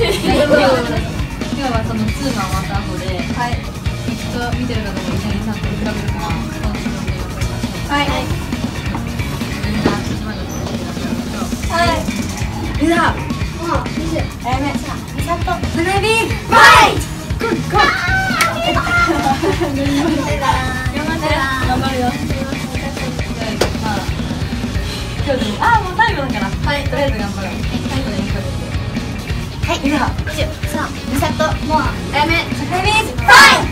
今日はその2が終わった後で、はい、きっと見てる方も一緒に比べるから、楽し。はいみんなとってみましょう。はいみんな、もう20あやめさみさとイトグッゴー頑張れ頑張るあ、今日でも、あー、もう最後だから、はい、とりあえず頑張ろう。ではいみんな、23もうあやめテレビファイ